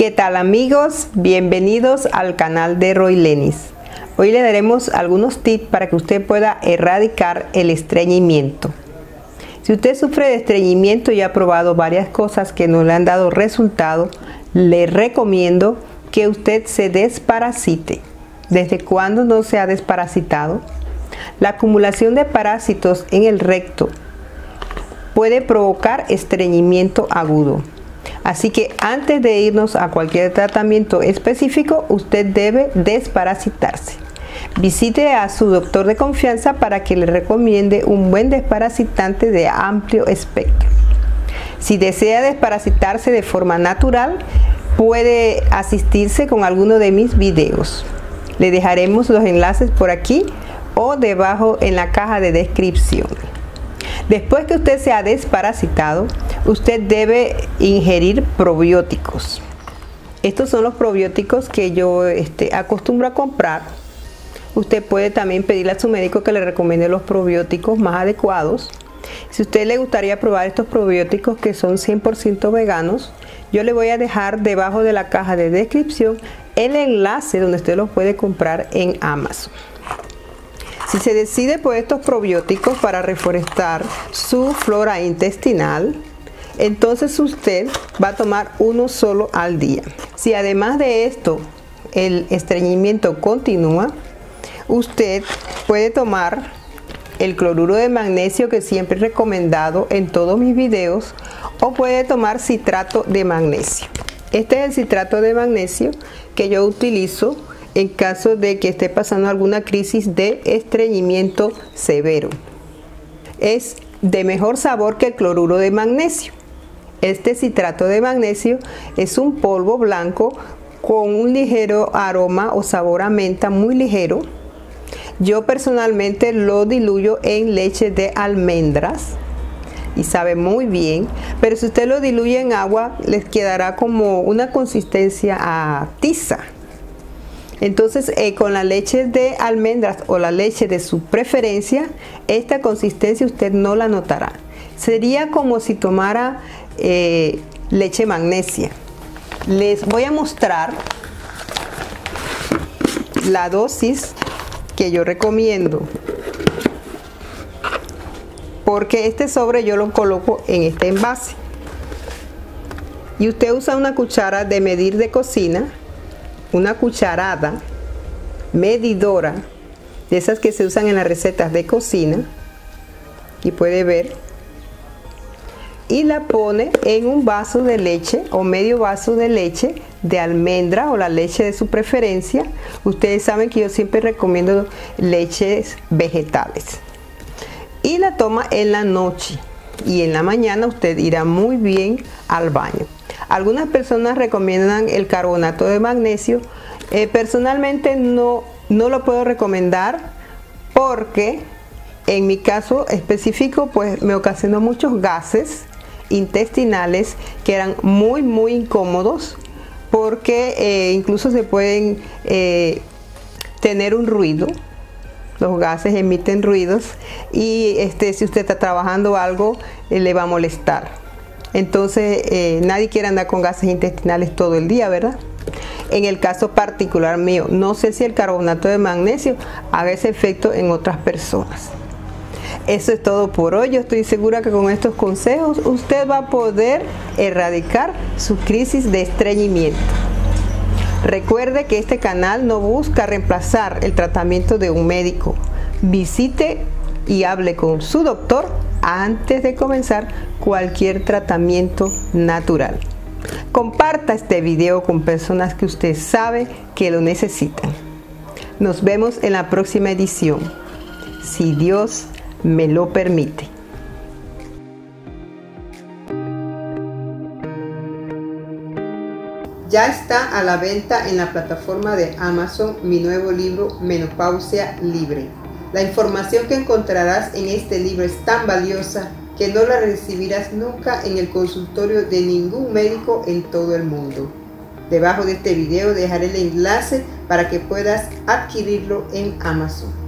¿Qué tal amigos? Bienvenidos al canal de Roy Lenis. Hoy le daremos algunos tips para que usted pueda erradicar el estreñimiento. Si usted sufre de estreñimiento y ha probado varias cosas que no le han dado resultado, le recomiendo que usted se desparasite. ¿Desde cuándo no se ha desparasitado? La acumulación de parásitos en el recto puede provocar estreñimiento agudo. Así que antes de irnos a cualquier tratamiento específico, usted debe desparasitarse. Visite a su doctor de confianza para que le recomiende un buen desparasitante de amplio espectro. Si desea desparasitarse de forma natural, puede asistirse con alguno de mis videos. Le dejaremos los enlaces por aquí o debajo en la caja de descripción. Después que usted se ha desparasitado, usted debe ingerir probióticos. Estos son los probióticos que yo este, acostumbro a comprar. Usted puede también pedirle a su médico que le recomiende los probióticos más adecuados. Si a usted le gustaría probar estos probióticos que son 100% veganos, yo le voy a dejar debajo de la caja de descripción el enlace donde usted los puede comprar en Amazon. Si se decide por estos probióticos para reforestar su flora intestinal, entonces usted va a tomar uno solo al día. Si además de esto el estreñimiento continúa, usted puede tomar el cloruro de magnesio que siempre he recomendado en todos mis videos o puede tomar citrato de magnesio. Este es el citrato de magnesio que yo utilizo en caso de que esté pasando alguna crisis de estreñimiento severo. Es de mejor sabor que el cloruro de magnesio. Este citrato de magnesio es un polvo blanco con un ligero aroma o sabor a menta muy ligero. Yo personalmente lo diluyo en leche de almendras y sabe muy bien, pero si usted lo diluye en agua les quedará como una consistencia a tiza. Entonces, eh, con la leche de almendras o la leche de su preferencia, esta consistencia usted no la notará. Sería como si tomara eh, leche magnesia. Les voy a mostrar la dosis que yo recomiendo. Porque este sobre yo lo coloco en este envase. Y usted usa una cuchara de medir de cocina una cucharada medidora de esas que se usan en las recetas de cocina y puede ver y la pone en un vaso de leche o medio vaso de leche de almendra o la leche de su preferencia. Ustedes saben que yo siempre recomiendo leches vegetales. Y la toma en la noche y en la mañana usted irá muy bien al baño. Algunas personas recomiendan el carbonato de magnesio. Eh, personalmente no, no lo puedo recomendar porque en mi caso específico pues me ocasionó muchos gases intestinales que eran muy muy incómodos porque eh, incluso se pueden eh, tener un ruido los gases emiten ruidos y este, si usted está trabajando algo le va a molestar entonces, eh, nadie quiere andar con gases intestinales todo el día, ¿verdad? En el caso particular mío, no sé si el carbonato de magnesio haga ese efecto en otras personas. Eso es todo por hoy. Yo estoy segura que con estos consejos usted va a poder erradicar su crisis de estreñimiento. Recuerde que este canal no busca reemplazar el tratamiento de un médico. Visite y hable con su doctor antes de comenzar cualquier tratamiento natural. Comparta este video con personas que usted sabe que lo necesitan. Nos vemos en la próxima edición, si Dios me lo permite. Ya está a la venta en la plataforma de Amazon mi nuevo libro Menopausia Libre. La información que encontrarás en este libro es tan valiosa que no la recibirás nunca en el consultorio de ningún médico en todo el mundo. Debajo de este video dejaré el enlace para que puedas adquirirlo en Amazon.